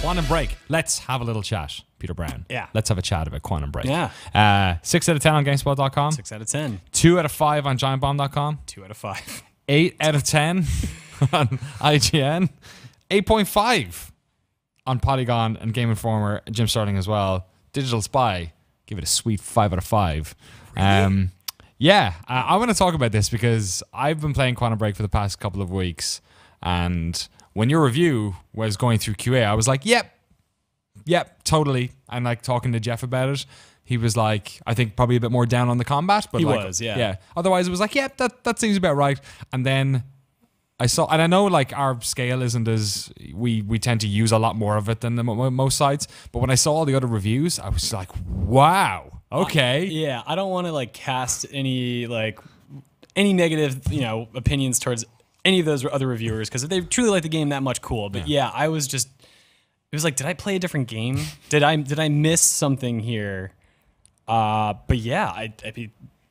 Quantum Break. Let's have a little chat, Peter Brown. Yeah. Let's have a chat about Quantum Break. Yeah. Uh, six out of 10 on GameSpot.com. Six out of ten. Two out of five on GiantBomb.com. Two out of five. Eight out of 10 on IGN. 8.5 on Polygon and Game Informer. Jim Sterling as well. Digital Spy. Give it a sweet five out of five. Um, yeah, I, I want to talk about this because I've been playing Quantum Break for the past couple of weeks. And when your review was going through QA, I was like, yep, yep, totally. And like talking to Jeff about it, he was like, I think probably a bit more down on the combat, but He like, was, yeah. yeah. Otherwise, it was like, yep, that that seems about right. And then I saw, and I know like our scale isn't as we we tend to use a lot more of it than the, most sites. But when I saw all the other reviews, I was like, wow, okay, Yeah, I don't want to like cast any like any negative, you know, opinions towards any of those other reviewers because if they truly like the game that much, cool. But yeah. I was just it was like, did I play a different game? did I did I miss something here? Uh, but yeah, I, I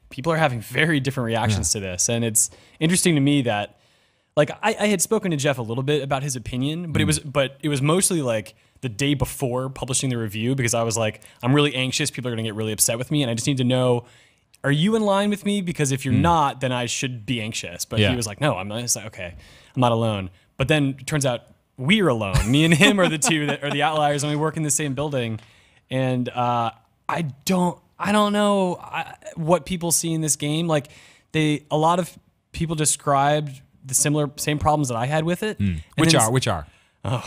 people are having very different reactions to this, and it's interesting to me that like I, I had spoken to Jeff a little bit about his opinion, but it was but it was mostly like the day before publishing the review because I was like, I'm really anxious. People are gonna get really upset with me, and I just need to know. Are you in line with me? Because if you're not, then I should be anxious. But Yeah. he was like, "No, I'm not." It's like, okay, I'm not alone. But then it turns out we're alone. Me and him are the two that are the outliers, and we work in the same building. And uh, I don't, I don't know I, what people see in this game. Like they, a lot of people described the similar, same problems that I had with it. And which are which are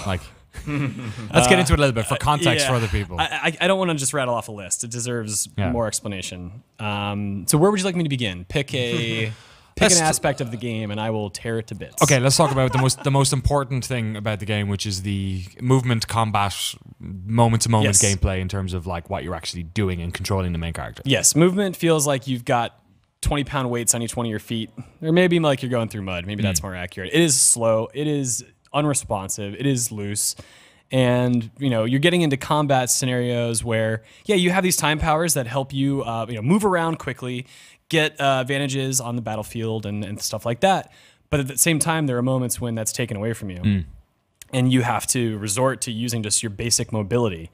like. let's get into it a little bit for context for yeah. other people. I, I, I don't want to just rattle off a list. It deserves Yeah. more explanation. Um, so where would you like me to begin? Pick a pick Let's an aspect of the game, and I will tear it to bits. Okay, let's talk about the most the most important thing about the game, which is the movement, combat, moment to moment Yes. gameplay in terms of like what you're actually doing and controlling the main character. Yes, movement feels like you've got 20 pound weights on each one of your feet, or maybe like you're going through mud. Maybe that's more accurate. It is slow. It is unresponsive. It is loose. And you know you're getting into combat scenarios where yeah you have these time powers that help you uh, you know move around quickly, get uh, advantages on the battlefield and, and stuff like that. But at the same time, there are moments when that's taken away from you, and you have to resort to using just your basic mobility.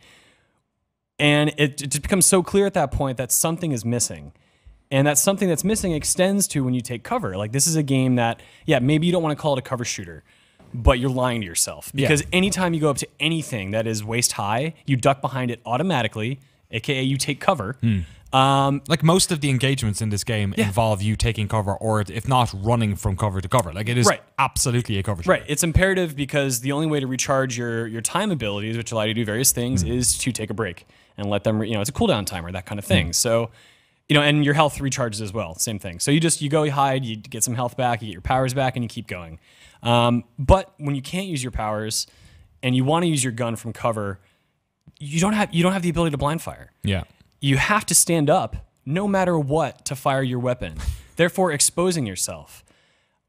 And it, it just becomes so clear at that point that something is missing. And that something that's missing extends to when you take cover. Like this is a game that, yeah, maybe you don't want to call it a cover shooter, but you're lying to yourself. Because anytime you go up to anything that is waist high, you duck behind it automatically, aka you take cover. Um, Like most of the engagements in this game involve you taking cover, or if not, running from cover to cover. Like it is Right. absolutely a cover. shooter. Right. It's imperative because the only way to recharge your your time abilities, which allow you to do various things, Mm. is to take a break and let them. You know, it's a cooldown timer, that kind of Mm. thing. So, you know, and your health recharges as well. Same thing. So you just you go, you hide, you get some health back, you get your powers back, and you keep going. Um, but when you can't use your powers and you want to use your gun from cover, you don't have you don't have the ability to blind fire Yeah. you have to stand up no matter what to fire your weapon, therefore exposing yourself.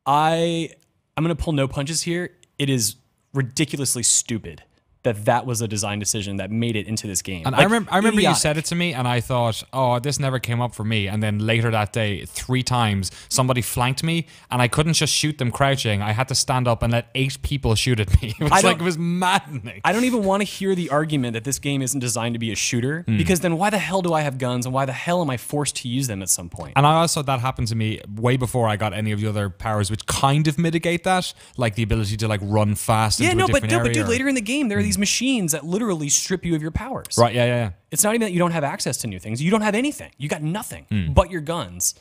I I'm going to pull no punches here. It is ridiculously stupid that that was a design decision that made it into this game. And I remember, I remember you said it to me, and I thought, "Oh, this never came up for me." And then later that day, three times, somebody flanked me, and I couldn't just shoot them crouching. I had to stand up and let eight people shoot at me. It was I like it was maddening. I don't even want to hear the argument that this game isn't designed to be a shooter Hmm. because then why the hell do I have guns and why the hell am I forced to use them at some point? And I also that happened to me way before I got any of the other powers, which kind of mitigate that, like the ability to like run fast. yeah, no, but no, but dude, later in the game there are these machines that literally strip you of your powers. right? Yeah, yeah, yeah. It's not even that you don't have access to new things. You don't have anything. You got nothing Hmm. but your guns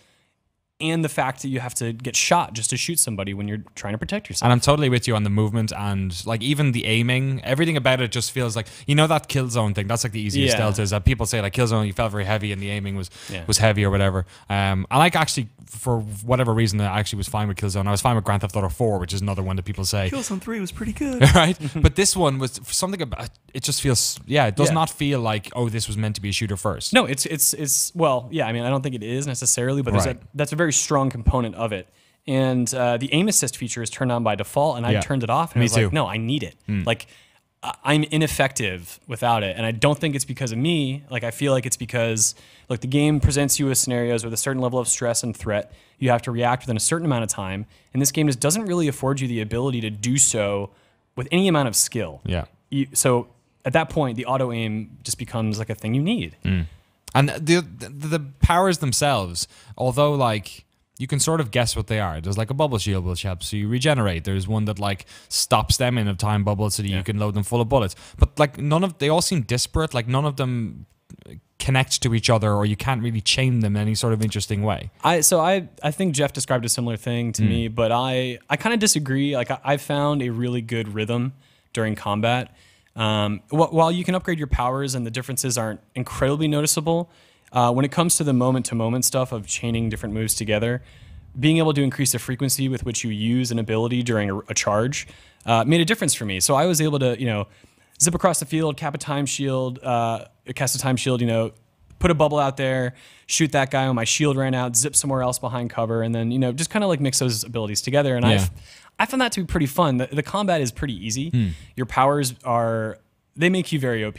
and the fact that you have to get shot just to shoot somebody when you're trying to protect yourself. And I'm totally with you on the movement and like even the aiming, everything about it just feels like you know that Killzone thing. That's like the easiest Yeah. delta is that people say like Killzone you felt very heavy and the aiming was Yeah. was heavy or whatever. Um, I like actually for whatever reason I actually was fine with Killzone. I was fine with Grand Theft Auto 4, which is another one that people say. Killzone 3 was pretty good. right? but this one was something about it. Just feels yeah. It does Yeah. not feel like oh this was meant to be a shooter first. no, it's it's it's well, yeah. I mean, I don't think it is necessarily, but Right. a, that's a very strong component of it. And uh, the aim assist feature is turned on by default, and I turned it off. And Me I was like, too. Hmm. no, I need it. Like, I- I'm ineffective without it, and I don't think it's because of me. Like, I feel like it's because like the game presents you with scenarios with a certain level of stress and threat. You have to react within a certain amount of time, and this game just doesn't really afford you the ability to do so with any amount of skill. Yeah. you, so at that point, the auto aim just becomes like a thing you need. And the, the the powers themselves, although like you can sort of guess what they are. There's like a bubble shield which helps you regenerate. There's one that like stops them in a time bubble so that you can load them full of bullets. But like none of they all seem disparate. Like none of them connect to each other, or you can't really chain them in any sort of interesting way. I so I I think Jeff described a similar thing to hmm. me, but I I kind of disagree. Like I, I found a really good rhythm during combat. Um, wh- while you can upgrade your powers and the differences aren't incredibly noticeable, uh, when it comes to the moment to moment stuff of chaining different moves together, being able to increase the frequency with which you use an ability during a, a charge uh, made a difference for me. So I was able to you know zip across the field, cap a time shield, uh, cast a time shield, you know, put a bubble out there, shoot that guy when my shield ran out, zip somewhere else behind cover, and then you know just kind of like mix those abilities together. And Yeah. I I found that to be pretty fun. The, the combat is pretty easy. Hmm. Your powers are they make you very OP.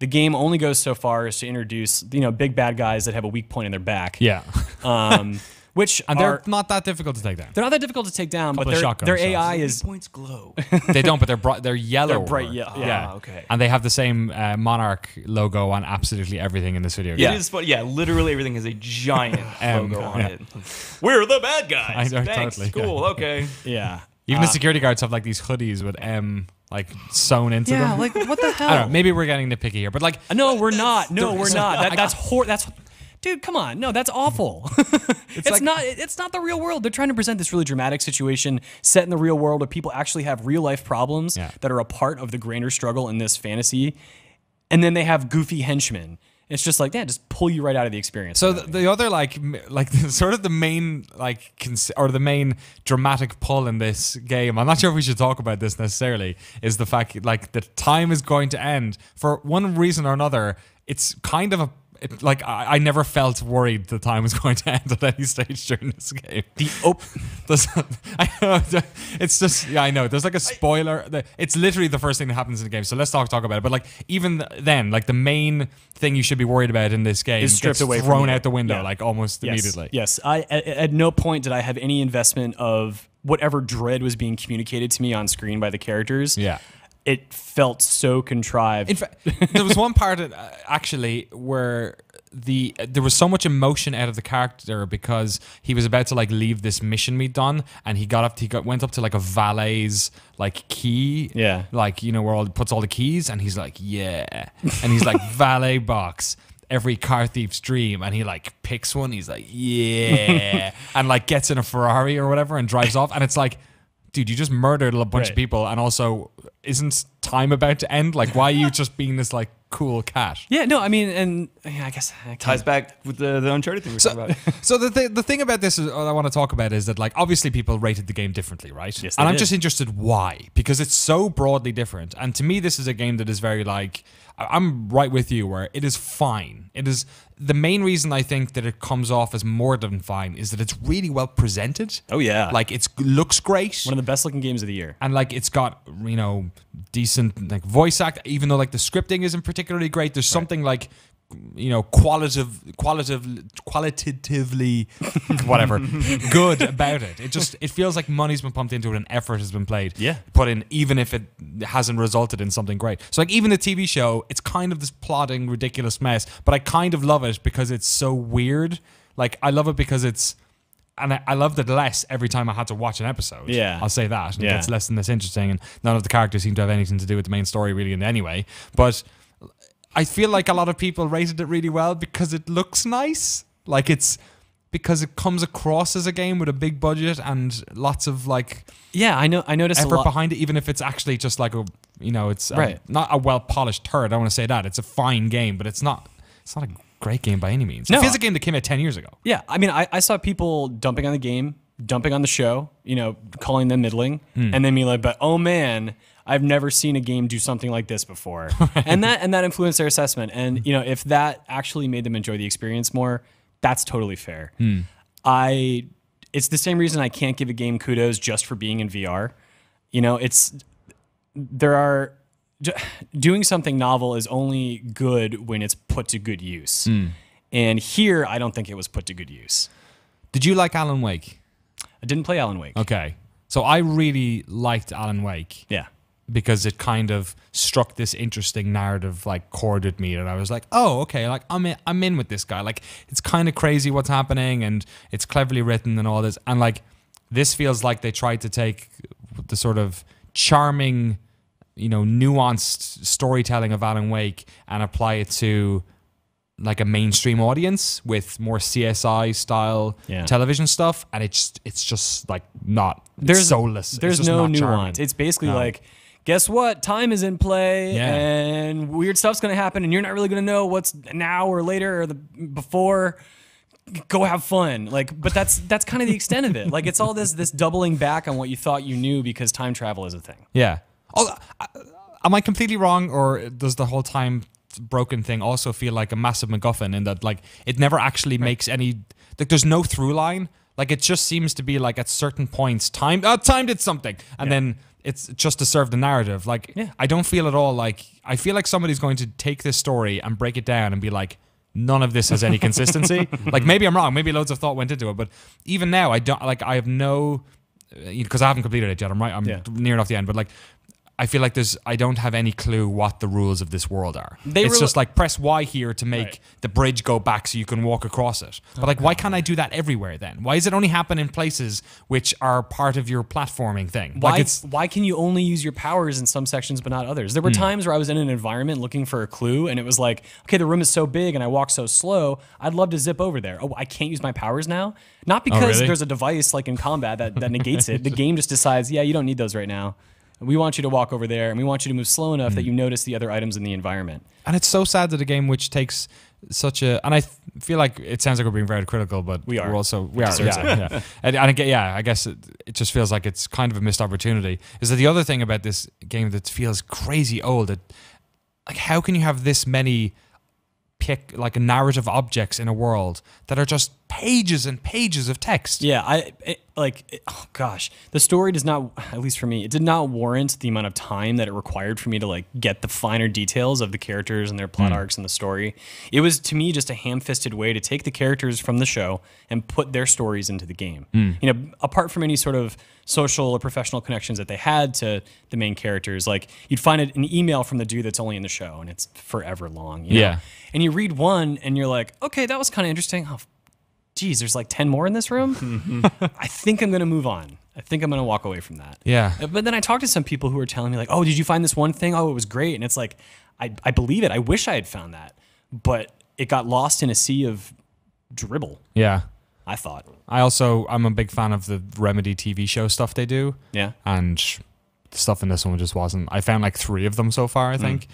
The game only goes so far as to introduce you know big bad guys that have a weak point in their back. Yeah, Um, which and they're not that difficult to take down. they're not that difficult to take down, but Couple of their, their. AI is points glow. they don't, but they're bright. They're yellow. They're bright ye- yeah. Ah, okay. and they have the same uh, monarch logo on absolutely everything in this video. It game. is fun. Yeah, literally everything has a giant Um, logo on yeah. it. We're the bad guys. I know, Thanks. totally, yeah. Cool. Okay. yeah. Even Uh, the security guards have like these hoodies with M like sewn into Yeah, them. like what the hell? I hell? don't know. Maybe we're getting nitpicky here, but like No, we're not. No, we're not. I- That, that's hor. That's, dude. Come on. No, that's awful. it's like- not. It's not the real world. They're trying to present this really dramatic situation set in the real world where people actually have real life problems Yeah. that are a part of the grander struggle in this fantasy, and then they have goofy henchmen. It's just like, yeah, just pull you right out of the experience. So the, the other like like sort of the main like cons- or the main dramatic pull in this game. I'm not sure if we should talk about this necessarily. Is the fact like the time is going to end for one reason or another. It's kind of a it, like I, I never felt worried the time was going to end at any stage during this game. the op- I know, it's just yeah, I know. There's like a spoiler. The- It's literally the first thing that happens in the game. So let's talk talk about it. But like even then, like the main thing you should be worried about in this game Is stripped gets away thrown out the window Yeah. like almost Yes. immediately. Yes. I at, at no point did I have any investment of whatever dread was being communicated to me on screen by the characters. Yeah. It felt so contrived. In fact, there was one part uh, actually where the there was so much emotion out of the character because he was about to like leave this mission we'd done, and he got up, he got went up to like a valet's like key, Yeah. like you know where all puts all the keys, and he's like, yeah, and he's like valet box. Every car thief's dream, and he like picks one. He's like, yeah, and like gets in a Ferrari or whatever and drives off. And it's like, dude, you just murdered a bunch of people, and also, isn't time about to end? Like, why are you just being this like cool cat? yeah, no, I mean, and yeah, I guess I Ties back with the, the Uncharted thing we were talking about. So the th- the thing about this is what I want to talk about is that like obviously people rated the game differently, right? Yes, and I'm did. just interested why because it's so broadly different. And to me, this is a game that is very like I- I'm right with you where it is fine. It is the main reason I think that it comes off as more than fine is that it's really well presented. Oh, yeah. like it looks great. one of the best looking games of the year. and like it's got you know decent like voice act even though like the scripting isn't particularly great there's something like you know qualitative qualitative qualitatively whatever good about it it just it feels like money's been pumped into it and effort has been played Yeah. put in even if it hasn't resulted in something great so like even the tv show it's kind of this plodding ridiculous mess but i kind of love it because it's so weird like i love it because it's and I, I loved it less every time I had to watch an episode. Yeah. I'll say that. And Yeah. It gets less and less interesting, and none of the characters seem to have anything to do with the main story really in any way. But I feel like a lot of people rated it really well because it looks nice. Like it's because it comes across as a game with a big budget and lots of like Yeah, I know. I noticed a effort lot. behind it, even if it's actually just like a you know, it's a- Right. not a well polished turd. I don't want to say that. It's a fine game, but it's not it's not a great game by any means. No. It feels a game that came out ten years ago. Yeah, I mean, I, I saw people dumping on the game, dumping on the show, you know, calling them middling, Hmm. and then me like, but oh man, I've never seen a game do something like this before, and that and that influenced their assessment. And you know, if that actually made them enjoy the experience more, that's totally fair. Hmm. I, it's the same reason I can't give a game kudos just for being in VR. You know, it's there are doing something novel is only good when it's put to good use. Hmm. And here, I don't think it was put to good use. Did you like Alan Wake? I didn't play Alan Wake. Okay. So I really liked Alan Wake. Yeah. because it kind of struck this interesting narrative like chord with me and I was like, "Oh, okay, like I'm in, I'm in with this guy. Like it's kind of crazy what's happening and it's cleverly written and all this." And like this feels like they tried to take the sort of charming, you know, nuanced storytelling of Alan Wake and apply it to like a mainstream audience with more CSI style Yeah. television stuff, and it's it's just like not there's soulless. There's just no not charming. nuance. It's basically No. like, guess what? Time is in play, Yeah. and weird stuff's gonna happen, and you're not really gonna know what's now or later or the before. Go have fun, like, but that's that's kind of the extent of it. Like, it's all this this doubling back on what you thought you knew because time travel is a thing. Yeah. Oh, am I completely wrong, or does the whole time broken thing also feel like a massive MacGuffin in that like it never actually makes any like there's no through line. Like it just seems to be like at certain points time uh, time did something, and then it's just to serve the narrative. Like Yeah. I don't feel at all like I feel like somebody's going to take this story and break it down and be like. None of this has any consistency. like maybe I'm wrong. Maybe loads of thought went into it, but even now I don't like. I have no because I haven't completed it yet. I'm right. I'm Yeah. near enough the end, but like I feel like there's I don't have any clue what the rules of this world are. They it's rel- just like press Y here to make Right. the bridge go back so you can walk across it. But like why can't I do that everywhere then? Why does it only happen in places which are part of your platforming thing? Why, Like it's why can you only use your powers in some sections but not others? There were Hmm. times where I was in an environment looking for a clue and it was like, okay, the room is so big and I walk so slow, I'd love to zip over there. Oh, I can't use my powers now? Not because Oh, really? there's a device like in combat that, that negates it. The game just decides, yeah, you don't need those right now. We want you to walk over there and we want you to move slow enough Hmm. that you notice the other items in the environment. and it's so sad that a game which takes such a and I feel like it sounds like we're being very critical, but We are. We're also we are. Yeah, yeah. And, and I yeah, I guess it, it just feels like it's kind of a missed opportunity. Is that the other thing about this game that feels crazy old? That like how can you have this many pick like narrative objects in a world that are just pages and pages of text? Yeah, I it, like. It, oh gosh, the story does not, at least for me, it did not warrant the amount of time that it required for me to like get the finer details of the characters and their plot hmm. arcs and the story. It was to me just a ham-fisted way to take the characters from the show and put their stories into the game. Hmm. You know, apart from any sort of social or professional connections that they had to the main characters, like you'd find an email from the dude that's only in the show and it's forever long. you know? Yeah. and you read one and you're like, okay, that was kind of interesting. Oh, geez, there's like 10 more in this room. I think I'm going to move on. I think I'm going to walk away from that. Yeah. Uh, But then I talked to some people who were telling me, like, oh, did you find this one thing? Oh, it was great. And it's like, I, I believe it. I wish I had found that. But it got lost in a sea of dribble, Yeah. I thought. I also I'm a big fan of the Remedy TV show stuff they do. Yeah. and the stuff in this one just wasn't. I found like three of them so far, I Hmm. think,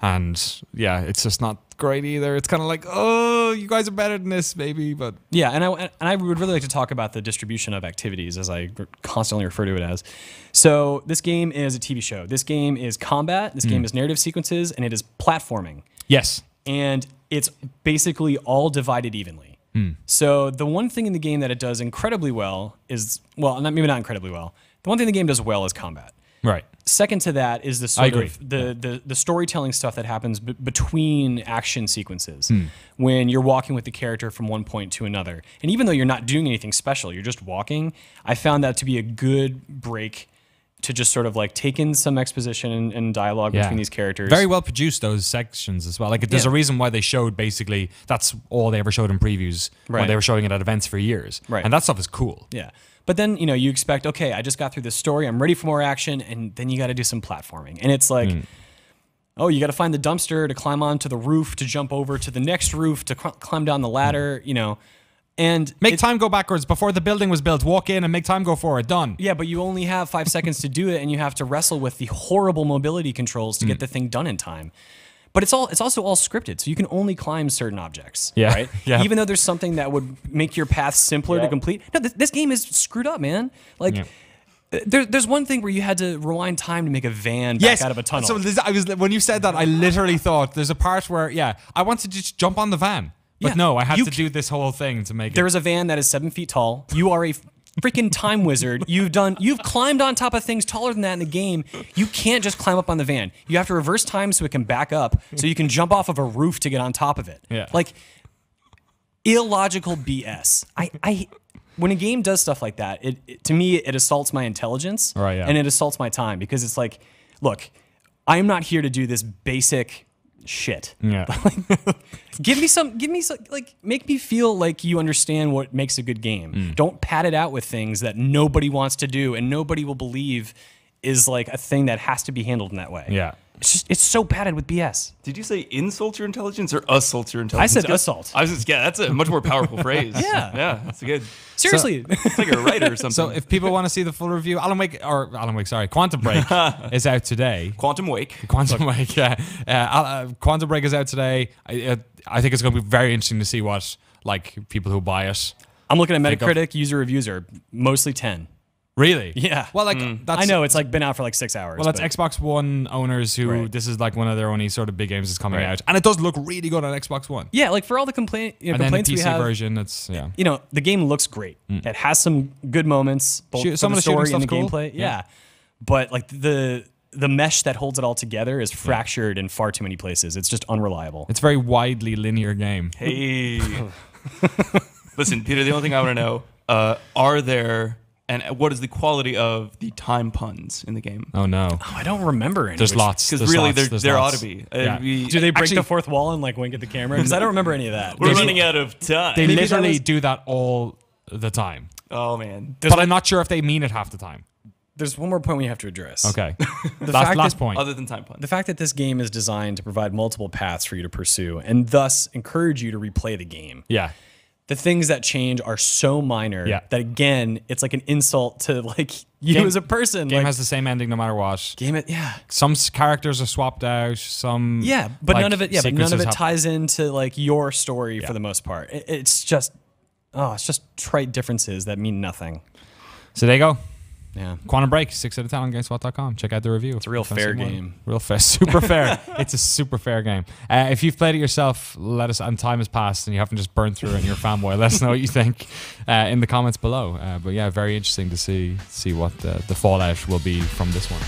and yeah, it's just not great either. It's kind of like, oh, you guys are better than this, maybe, but Yeah, and I and I would really like to talk about the distribution of activities, as I constantly refer to it as. So this game is a TV show. This game is combat. This hmm. game is narrative sequences, and it is platforming. yes, and it's basically all divided evenly. Hmm. So the one thing in the game that it does incredibly well is well, not, maybe not incredibly well. The one thing the game does well is combat. Right, Second to that is the sort of the, the the storytelling stuff that happens b- between action sequences hmm. when you're walking with the character from one point to another. And even though you're not doing anything special, you're just walking. I found that to be a good break to just sort of like take in some exposition and, and dialogue yeah. between these characters. Very well produced those sections as well. Like there's Yeah. a reason why they showed basically that's all they ever showed in previews when Right. they were showing it at events for years. Right. and that stuff is cool. Yeah. But then, you know, you expect, okay, I just got through this story. I'm ready for more action. And then you got to do some platforming. And it's like, Hmm. oh, you got to find the dumpster to climb onto the roof, to jump over to the next roof, to cl- climb down the ladder, you know. And Make time go backwards before the building was built. Walk in and make time go forward. Done. yeah, but you only have five seconds to do it, and you have to wrestle with the horrible mobility controls to get Hmm. the thing done in time. But it's all it's also all scripted, so you can only climb certain objects. Yeah. Right. Yeah. Even though there's something that would make your path simpler to complete. No, this, this game is screwed up, man. Like. Yeah. Uh, there, there's one thing where you had to rewind time to make a van back out of a tunnel. So this, I was when you said that, I literally thought there's a part where yeah, I wanted to just jump on the van, but Yeah, no, I had you to do this whole thing to make there There is a van that is seven feet tall. You are a freaking time wizard. You've done. You've climbed on top of things taller than that in the game. You can't just climb up on the van. You have to reverse time so it can back up, so you can jump off of a roof to get on top of it. Yeah. Like illogical BS. I. I when a game does stuff like that, it, it to me it assaults my intelligence Right, yeah. and it assaults my time because it's like, look, I'm not here to do this basic shit. Yeah. Give me some, give me some, like, make me feel like you understand what makes a good game. Mm. Don't pad it out with things that nobody wants to do and nobody will believe is like a thing that has to be handled in that way. yeah. It's just, it's so padded with BS. Did you say insult your intelligence or assault your intelligence? I said assault. I was just, yeah, that's a much more powerful phrase. Yeah. Yeah, that's good. Seriously. It's like a writer or something. So if people want to see the full review, Alan Wake or Alan Wake, sorry, Quantum Break is out today. Quantum Wake. Quantum Break, yeah. Uh, uh, Quantum Break is out today. I, uh, I think it's going to be very interesting to see what like people who buy it. I'm looking at Metacritic user reviews are mostly 10. Really? Yeah. Well, like that's I know it's like been out for like six hours. Well, that's but- Xbox One owners who Right. this is like one of their only sort of big games that's coming Right. out, and it does look really good on Xbox One. Yeah, like for all the complaint, you know, And then the complaints we PC have, version, it's yeah. you know, the game looks great. It has some good moments, both Shoot- some the of the shooting story and the cool. gameplay. Yeah. Yeah. but like the the mesh that holds it all together is fractured in far too many places. It's just unreliable. It's a very widely linear game. Hey. Listen, Peter, the only thing I want to know uh, are there, and what is the quality of the time puns in the game? Oh no, Oh, I don't remember any. there's which- lots. Because really, lots, there, there's there ought to be. Yeah. Uh, we- Do they break Actually- the fourth wall and like wink at the camera? Because I don't remember any of that. We're running out of time. They Maybe that literally was- do that all the time, oh, man. There's but one- I'm not sure if they mean it half the time. There's one more point we have to address. Okay, The last fact last that- point. Other than time puns. The fact that this game is designed to provide multiple paths for you to pursue and thus encourage you to replay the game. yeah, the things that change are so minor Yeah. that again, it's like an insult to like you Game- as a person. game like, has the same ending no matter what. game it, yeah, Some characters are swapped out. Some yeah, but like, none of it, yeah, but none of it ties into like your story for the most part. It- it's just, oh, it's just trite differences that mean nothing. So there you go. Yeah, Quantum Break, six out of ten on GameSpot.com. Check out the review. It's a real fair game. Real fair, super fair. it's a super fair game. Uh, if you've played it yourself, let us. And time has passed, and you haven't just burned through it, and you're a fanboy. Let us know what you think uh, in the comments below. Uh, but yeah, very interesting to see see what the, the fallout will be from this one.